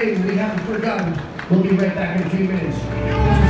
We haven't forgotten. We'll be right back in a few minutes.